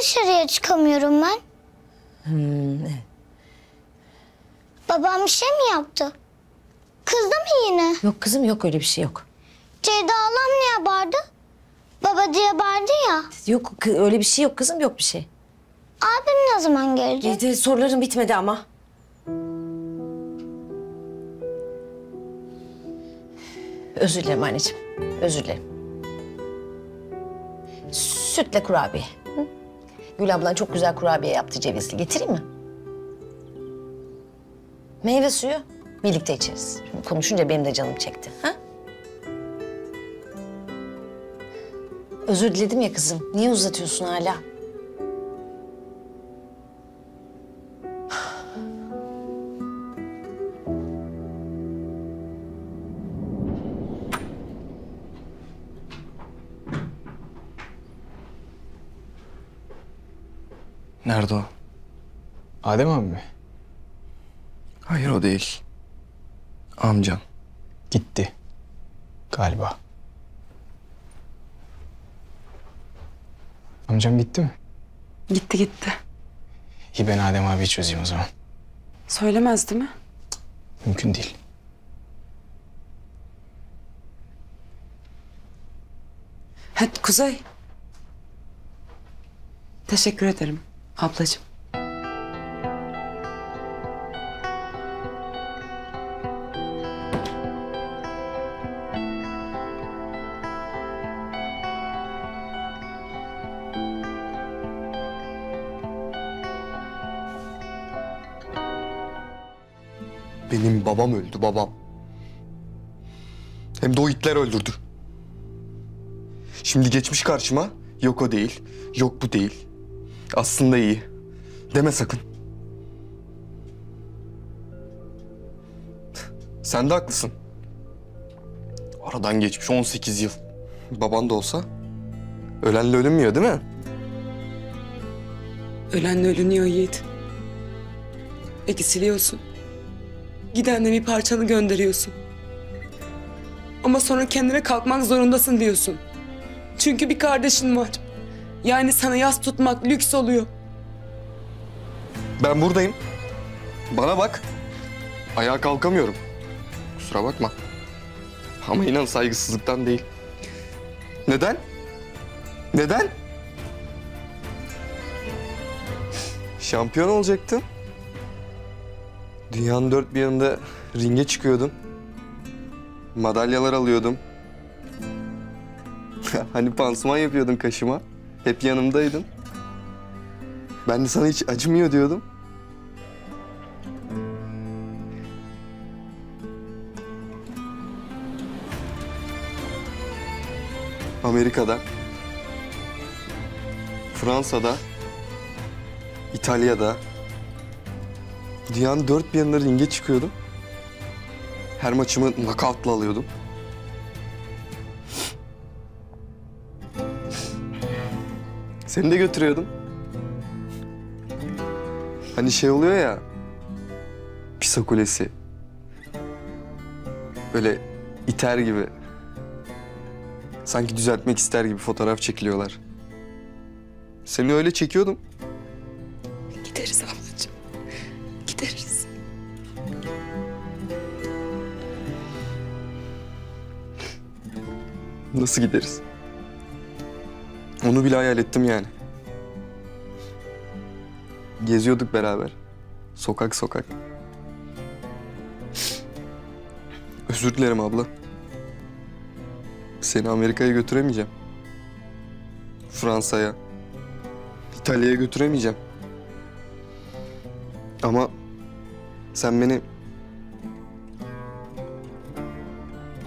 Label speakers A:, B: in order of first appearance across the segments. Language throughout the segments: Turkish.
A: dışarıya çıkamıyorum ben?
B: Hmm,
A: Babam bir şey mi yaptı? Kızdı mı yine?
B: Yok kızım yok öyle bir şey yok.
A: Ceyda ablam niye bağırdı? Baba diye bağırdı ya.
B: Yok öyle bir şey yok kızım yok bir şey.
A: Abim ne zaman gelecek?
B: Ee, soruların bitmedi ama. Özür dilerim anneciğim. Özür dilerim. Sütle kurabiye. Gül ablan çok güzel kurabiye yaptı cevizli. Getireyim mi? Meyve suyu birlikte içeriz. Şimdi konuşunca benim de canım çekti. Ha? Özür diledim ya kızım. Niye uzatıyorsun hala?
C: Nerede o? Adem abi mi? Hayır o değil. Amcan. Gitti. Galiba. Amcam gitti mi?
D: Gitti gitti.
C: İyi ben Adem abi çözeyim o zaman.
D: Söylemez değil mi?
C: Mümkün değil.
D: Hadi Kuzey. Teşekkür ederim ablacığım.
E: Benim babam öldü babam. Hem de o Hitler öldürdü. Şimdi geçmiş karşıma yok o değil, yok bu değil. Aslında iyi. Deme sakın. Sen de haklısın. Aradan geçmiş 18 yıl. Baban da olsa ölenle ölünmüyor değil mi?
D: Ölenle ölünüyor Yiğit. Peki siliyorsun. Gidenle bir parçanı gönderiyorsun. Ama sonra kendine kalkmak zorundasın diyorsun. Çünkü bir kardeşin var. Yani sana yas tutmak lüks oluyor.
E: Ben buradayım. Bana bak. Ayağa kalkamıyorum. Kusura bakma. Ama inan saygısızlıktan değil. Neden? Neden? Şampiyon olacaktın. Dünyanın dört bir yanında ringe çıkıyordum. Madalyalar alıyordum. hani pansuman yapıyordun kaşıma. Hep yanımdaydın. Ben de sana hiç acımıyor diyordum. Amerika'da, Fransa'da, İtalya'da, dünyanın dört bir yanında ringe çıkıyordum. Her maçımı knockout'la alıyordum. Seni de götürüyordum. Hani şey oluyor ya, Pisa Kulesi. Böyle iter gibi. Sanki düzeltmek ister gibi fotoğraf çekiliyorlar. Seni öyle çekiyordum.
D: Gideriz ablacığım. Gideriz.
E: Nasıl gideriz? Onu bile hayal ettim yani. Geziyorduk beraber. Sokak sokak. Özür dilerim abla. Seni Amerika'ya götüremeyeceğim. Fransa'ya. İtalya'ya götüremeyeceğim. Ama sen beni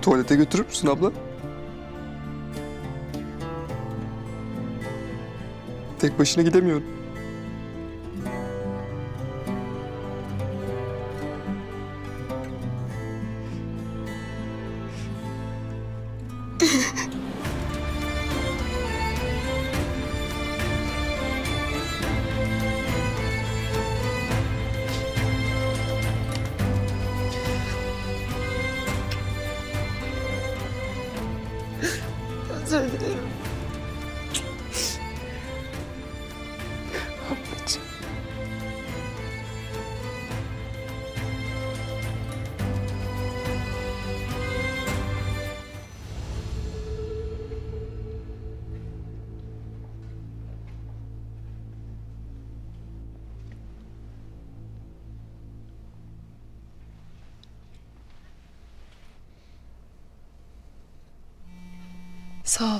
E: tuvalete götürür müsün abla? Tek başına gidemiyorum.
D: Sağ ol.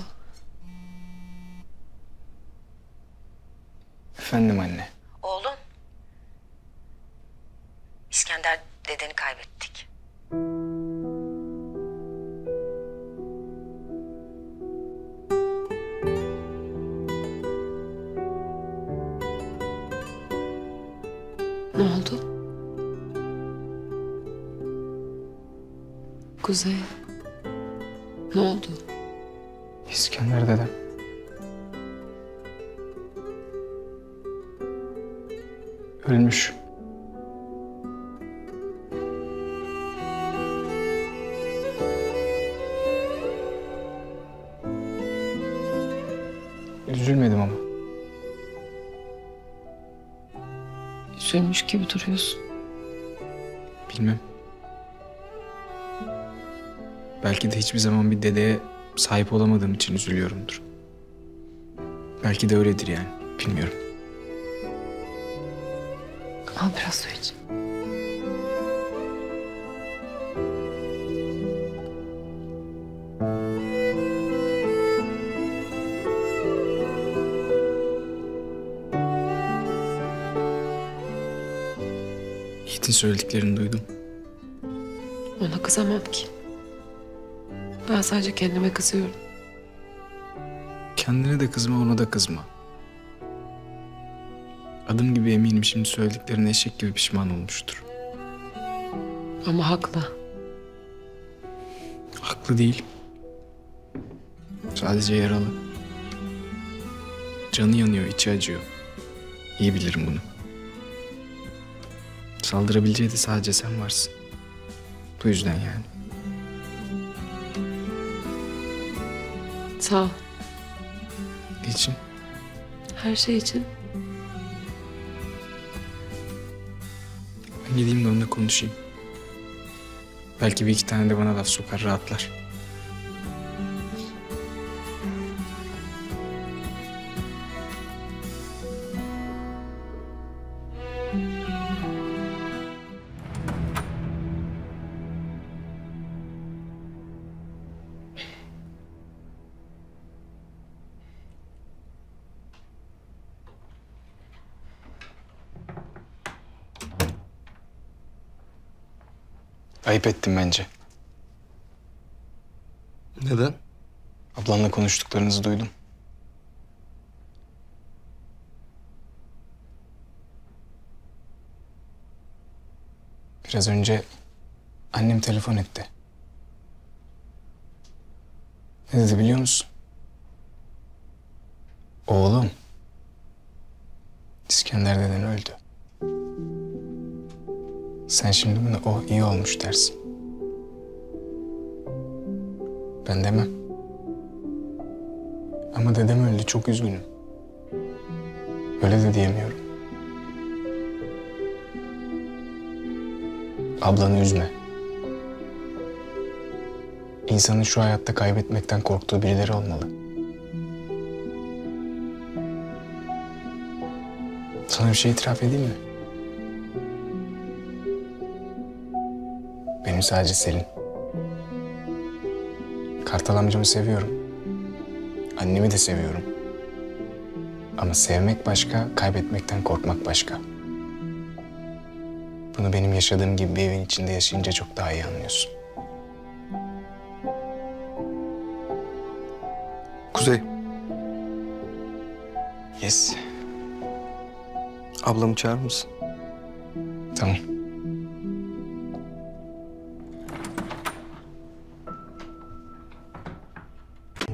C: Efendim anne.
B: Oğlum. İskender dedeni kaybettik.
D: Ne oldu? Kuzey. Ne oldu?
C: İskender dedem. Ölmüş. Üzülmedim ama.
D: Üzülmüş gibi duruyorsun.
C: Bilmem. Belki de hiçbir zaman bir dedeye sahip olamadığım için üzülüyorumdur. Belki de öyledir yani. Bilmiyorum.
D: Al biraz su iç.
C: Yiğit'in söylediklerini duydum.
D: Ona kızamam ki. Ben sadece kendime kızıyorum.
C: Kendine de kızma, ona da kızma. Adım gibi eminim şimdi söylediklerine eşek gibi pişman olmuştur.
D: Ama haklı.
C: Haklı değil. Sadece yaralı. Canı yanıyor, içi acıyor. İyi bilirim bunu. Saldırabileceği de sadece sen varsın. Bu yüzden yani.
D: Sağ ol.
C: Niçin?
D: Her şey için.
C: Ben gideyim de onunla konuşayım. Belki bir iki tane de bana laf sokar, rahatlar. Ayıp ettim bence.
E: Neden?
C: Ablanla konuştuklarınızı duydum. Biraz önce annem telefon etti. Ne dedi biliyor musun? Oğlum. İskender deden öldü. Sen şimdi buna oh iyi olmuş dersin. Ben demem. Ama dedem öldü çok üzgünüm. Öyle de diyemiyorum. Ablanı üzme. İnsanın şu hayatta kaybetmekten korktuğu birileri olmalı. Sana bir şey itiraf edeyim mi? Benim sadece Selin. Kartal amcamı seviyorum. Annemi de seviyorum. Ama sevmek başka, kaybetmekten korkmak başka. Bunu benim yaşadığım gibi bir evin içinde yaşayınca çok daha iyi anlıyorsun.
E: Kuzey,
C: Yes.
E: ablamı çağırır mısın?
C: Tamam.